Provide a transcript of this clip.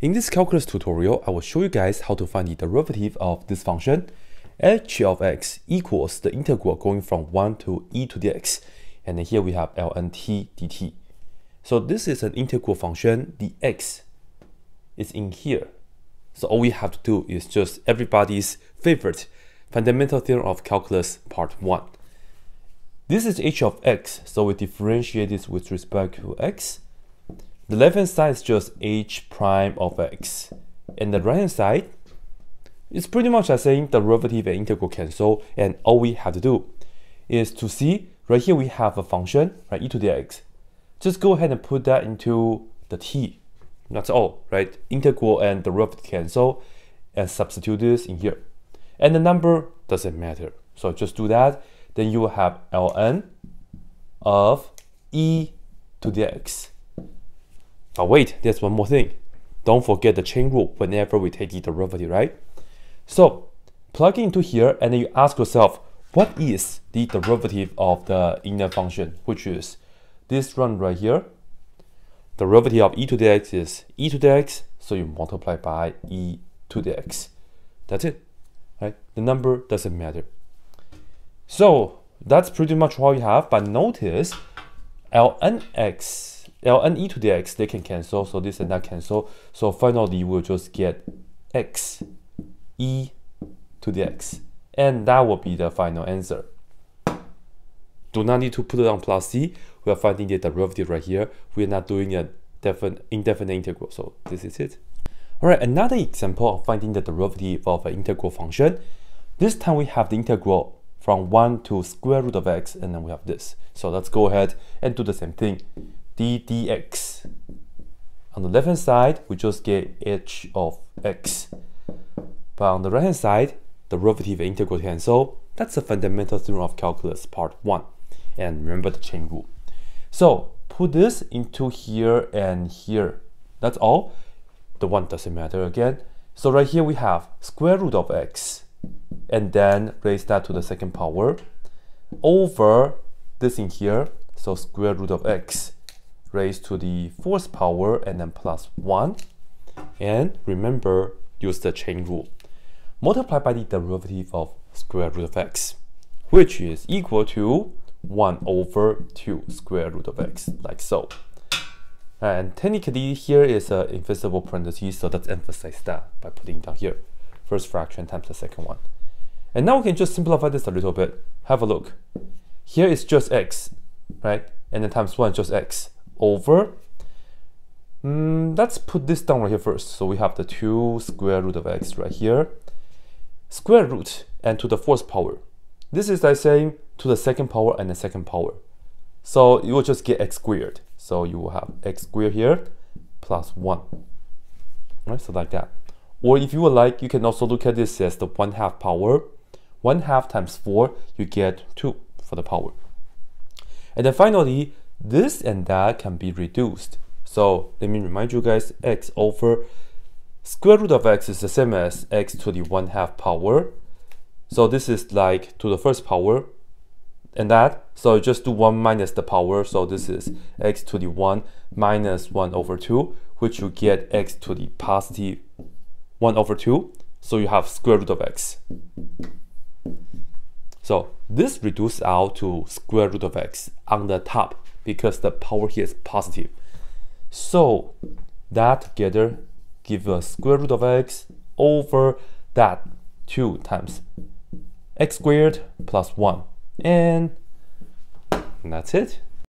In this calculus tutorial, I will show you guys how to find the derivative of this function. h of x equals the integral going from 1 to e to the x. And here we have ln t dt. So this is an integral function. The x is in here. So all we have to do is just everybody's favorite fundamental theorem of calculus part 1. This is h of x, so we differentiate this with respect to x. The left hand side is just h prime of x. And the right hand side is pretty much like saying derivative and integral cancel. And all we have to do is to see right here we have a function, right, e to the x. Just go ahead and put that into the t. That's all, right? Integral and derivative cancel and substitute this in here. And the number doesn't matter. So just do that. Then you will have ln of e to the x. Wait, there's one more thing. Don't forget the chain rule whenever we take the derivative, right? So plug into here and then you ask yourself, what is the derivative of the inner function, which is this one right here. Derivative of e to the x is e to the x, so you multiply by e to the x. That's it, right? The number doesn't matter. So that's pretty much all you have, but notice ln x ln e to the x, they can cancel, so this and that cancel. So finally, we'll just get x e to the x. And that will be the final answer. Do not need to put it on plus c. We are finding the derivative right here. We are not doing a definite, indefinite integral, so this is it. All right, another example of finding the derivative of an integral function. This time we have the integral from 1 to square root of x, and then we have this. So let's go ahead and do the same thing d dx. On the left hand side, we just get h of x. But on the right hand side, derivative integral cancel. That's the fundamental theorem of calculus part 1. And remember the chain rule. So put this into here and here. That's all. The one doesn't matter again. So right here we have square root of x and then raise that to the second power over this in here. So square root of x raised to the fourth power and then plus 1. And remember, use the chain rule. Multiply by the derivative of square root of x, which is equal to 1 over 2 square root of x, like so. And technically, here is an invisible parenthesis, so let's emphasize that by putting down here. First fraction times the second one. And now we can just simplify this a little bit. Have a look. Here is just x, right? And then times 1 just x over. Mm, let's put this down right here first. So we have the 2 square root of x right here. Square root and to the fourth power. This is like saying to the second power and the second power. So you will just get x squared. So you will have x squared here plus 1 right so like that. Or if you would like you can also look at this as the 1 half power. 1 half times 4 you get 2 for the power. And then finally this and that can be reduced. So let me remind you guys, x over square root of x is the same as x to the 1 half power. So this is like to the first power and that. So just do 1 minus the power. So this is x to the 1 minus 1 over 2, which you get x to the positive 1 over 2. So you have square root of x. So this reduces out to square root of x on the top because the power here is positive. So that together give us square root of x over that 2 times x squared plus 1. And that's it.